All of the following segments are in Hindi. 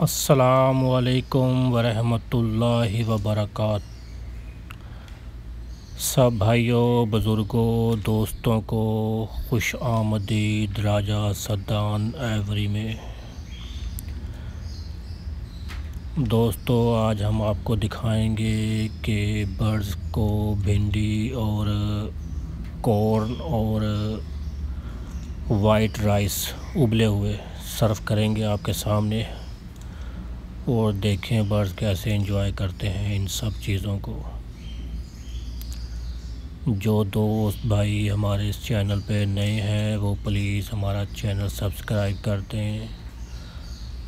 असलकम वरहमतुल्लाहि वबरकत सब भाइयों, बुज़ुर्गों, दोस्तों को खुश आमदीद राजा सदान एवरी में। दोस्तों, आज हम आपको दिखाएँगे कि बर्ड्स को भिंडी और कॉर्न और वाइट राइस उबले हुए सर्व करेंगे आपके सामने। और देखें बर्ड्स कैसे एंजॉय करते हैं इन सब चीज़ों को। जो दोस्त भाई हमारे इस चैनल पे नए हैं, वो प्लीज़ हमारा चैनल सब्सक्राइब कर दें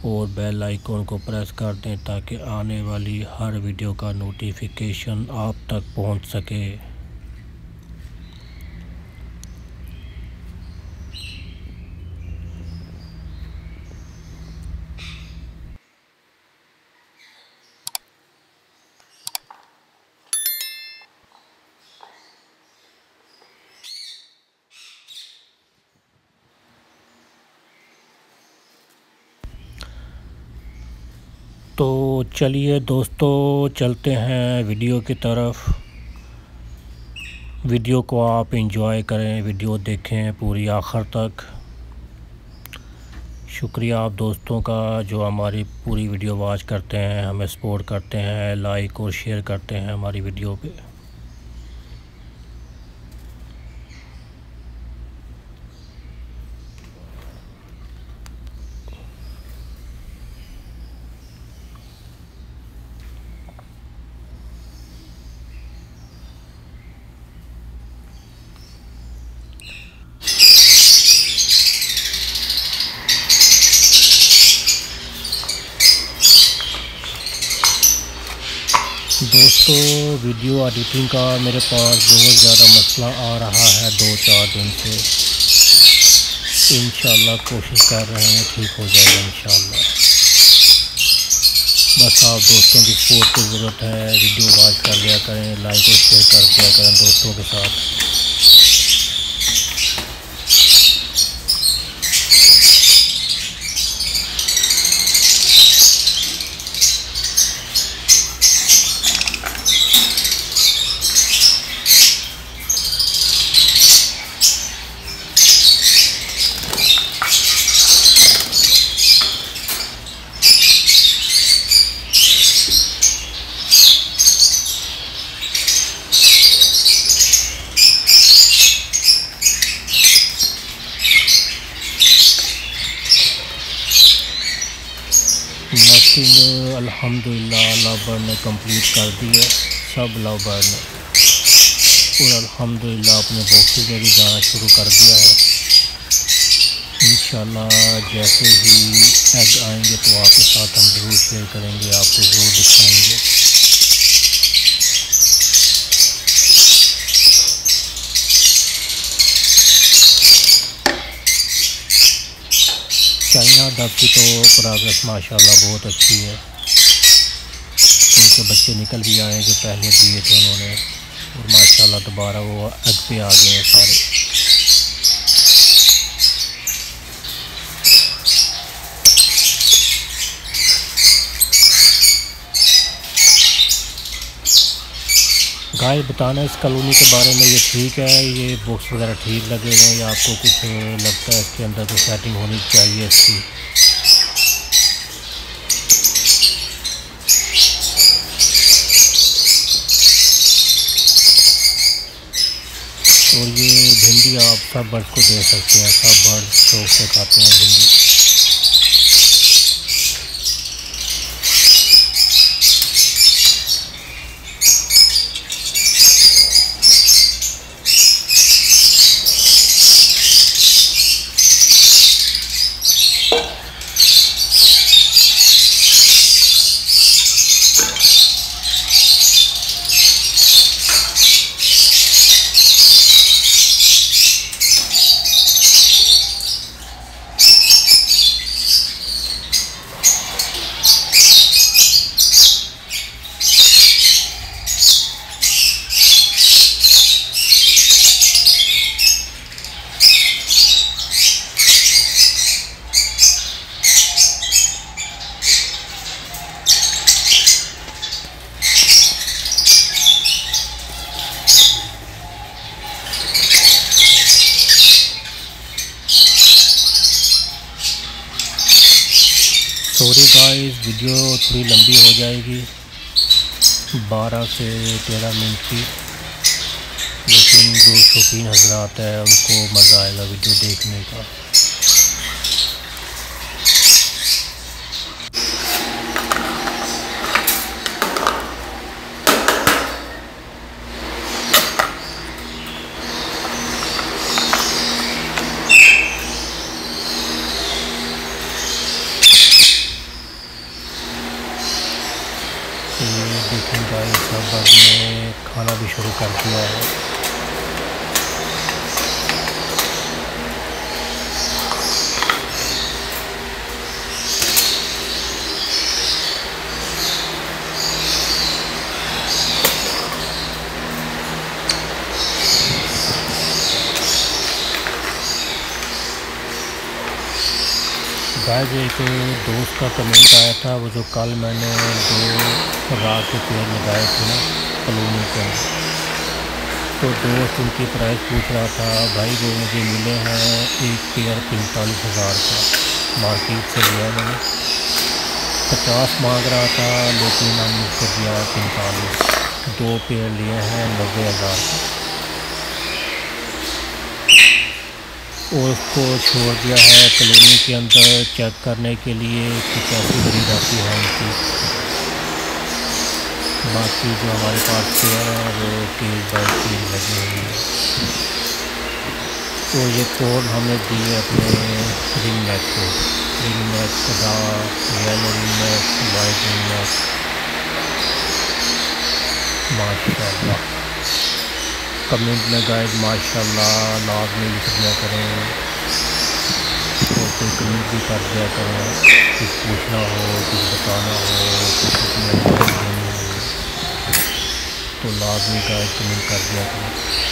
और बेल आइकॉन को प्रेस कर दें ताकि आने वाली हर वीडियो का नोटिफिकेशन आप तक पहुँच सके। तो चलिए दोस्तों, चलते हैं वीडियो की तरफ़। वीडियो को आप इंजॉय करें, वीडियो देखें पूरी आखिर तक। शुक्रिया आप दोस्तों का जो हमारी पूरी वीडियो वॉच करते हैं, हमें सपोर्ट करते हैं लाइक और शेयर करते हैं हमारी वीडियो पे। दोस्तों, वीडियो एडिटिंग का मेरे पास बहुत ज़्यादा मसला आ रहा है दो चार दिन से। इन कोशिश कर रहे हैं, ठीक हो जाएगा इन बस आप दोस्तों की सपोर्ट की ज़रूरत है, वीडियो वॉच कर दिया करें लाइक और शेयर कर दिया करें दोस्तों के साथ। अल्हम्दुलिल्लाह लव बर्ड ने कंप्लीट कर दी है सब लव बर्ड ने। और अल्हम्दुलिल्लाह अपने बॉक्सेस में भी जाना शुरू कर दिया है। इन जैसे ही एग आएँगे तो आपके साथ हम ज़रूर शेयर करेंगे, आपको ज़रूर दिखाएँगे। चाइना डब की तो प्रोग्रेस माशाल्लाह बहुत अच्छी है। बच्चे निकल भी आए जो पहले दिए थे उन्होंने। और माशाल्लाह दोबारा वो अग पे आ गए हैं सारे। गाय बताना इस कॉलोनी के बारे में, ये ठीक है? ये बॉक्स वगैरह ठीक लगे हैं या आपको कुछ लगता है इसके अंदर तो सेटिंग होनी चाहिए इसकी? और ये भिंडी आप सब बर्ड को दे सकते हैं, सब बर्ड शौक से खाते हैं भिंडी। सॉरी गाइस वीडियो थोड़ी लंबी हो जाएगी। बारह से तेरह मिनट की। लेकिन जो शौकीन हजरात है, उनको मज़ा आएगा वीडियो देखने का ये देखें गाइस सबने खाना भी शुरू कर दिया है गाइस एक दोस्त का कमेंट आया था, वो जो कल मैंने दो रात के पेड़ लगाए थे ना कलोनी के। तो दोस्त उनकी प्राइस पूछ रहा था, भाई वो मुझे मिले हैं, एक पेड़ पैंतालीस हज़ार का मार्केट से लिया मैंने। पचास मांग रहा था, लेकिन हमने उसको दिया पैंतालीस। दो पेड़ लिए हैं, नब्बे हज़ार का। उसको छोड़ दिया है कॉलोनी के अंदर चेक करने के लिए कि कैसी बनी जाती है उनकी। बाकी जो हमारे पास चेयर है, वो तीन बाई तीन लगी हुई है। तो ये कोड हमने दिए अपने रिंग नेट को। रिंग नेट खुदा yellow ring net white ring net. माशा कमेंट में गाइड माशाल्लाह लाजमी लिख दिया करें। और कोई कमेंट भी कर दिया करें, कुछ पूछना हो, कुछ बताना हो, कुछ अपने तो में गाइड कमेंट कर दिया करें।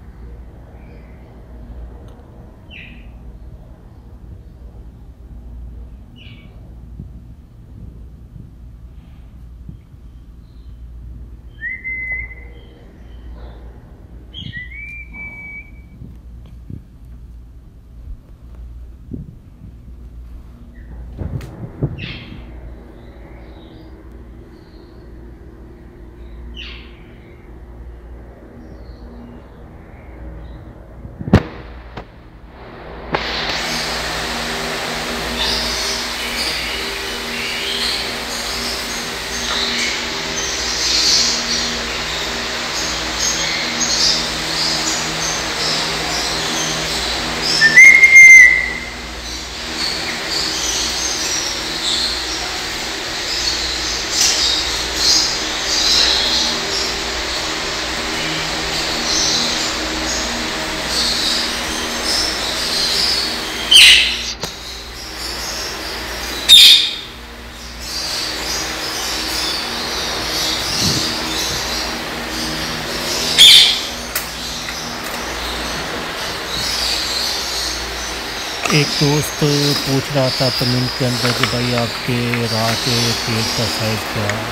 एक दोस्त पूछ रहा था कमेंट के अंदर कि भाई आपके राह के पेज का साइज़ क्या है?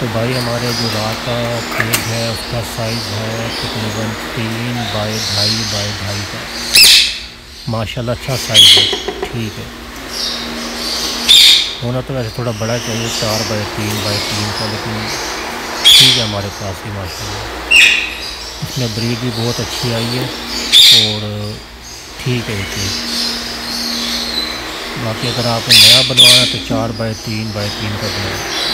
तो भाई हमारे जो राह का पेज है, उसका साइज़ है तकरीबन तीन बाई ढाई बाई ढाई का। माशाल्लाह अच्छा साइज़ है। ठीक है। होना तो वैसे थोड़ा बड़ा चाहिए, चार बाई तीन बाई तीन का, लेकिन ठीक है हमारे पास ही माशाल्लाह। इसमें ब्रीड भी बहुत अच्छी आई है और ठीक है चीज़ बाकी अगर आपने नया बनवाना है तो चार बाई तीन बाई तीन का बनाए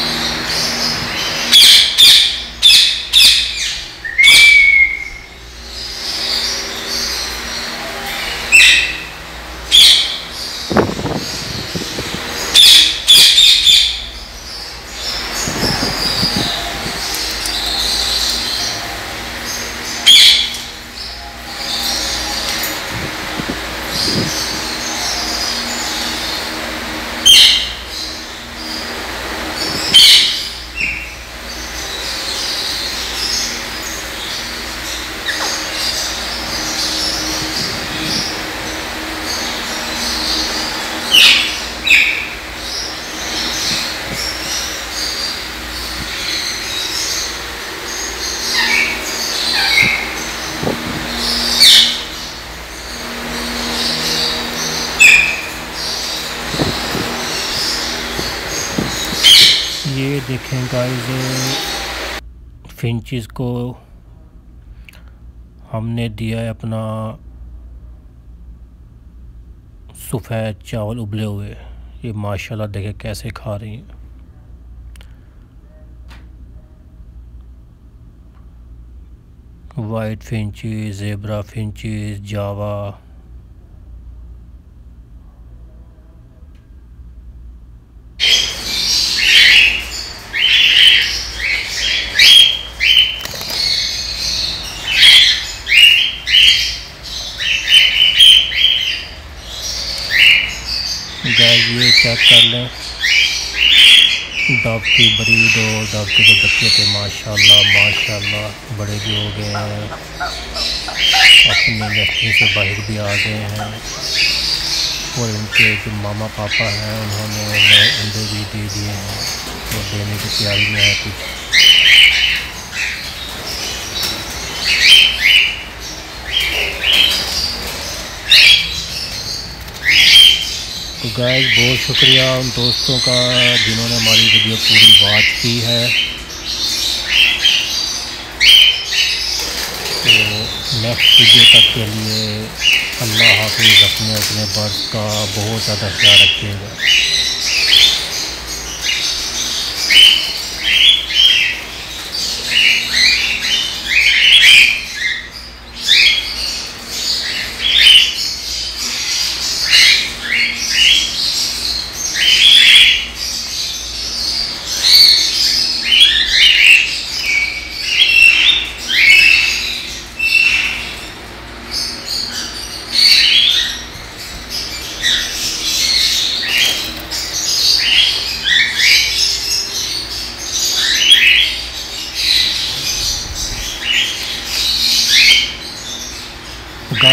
ये देखें गाइस फिंचज़ को हमने दिया है अपना सफ़ेद चावल उबले हुए। ये माशाल्लाह देखे कैसे खा रही हैं। White finches zebra finches Java guys कर लें। डब की ब्रीड और डब के जो बच्चे थे माशाल्लाह माशाल्लाह, बड़े भी हो गए हैं। अपनी इंडस्ट्री से बाहर भी आ गए हैं। और इनके जो मामा पापा हैं, उन्होंने नए अंडे भी दे दिए हैं। और देने की तैयारी में है कुछ। गाय बहुत शुक्रिया उन दोस्तों का जिन्होंने हमारी वीडियो पूरी बात की है। तो नेक्स्ट वीडियो तक के लिए अल्लाह हाफिज़ अपने अपने बर्फ़ का बहुत ज़्यादा ख्याल रखिएगा।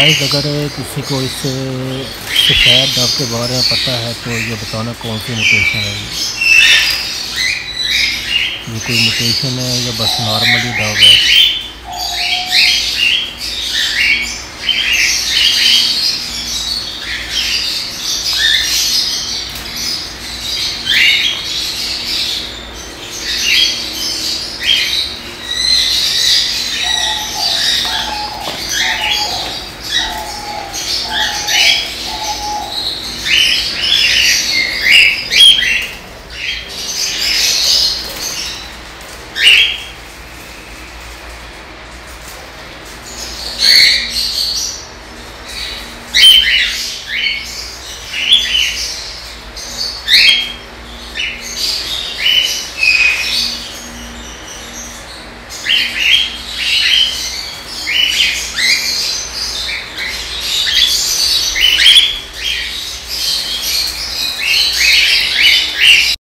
गाइस अगर किसी को इस शिकायत डॉग के बारे में पता है तो ये बताना कौन सी म्यूटेशन है? ये कोई म्यूटेशन है या बस नॉर्मली डॉग है?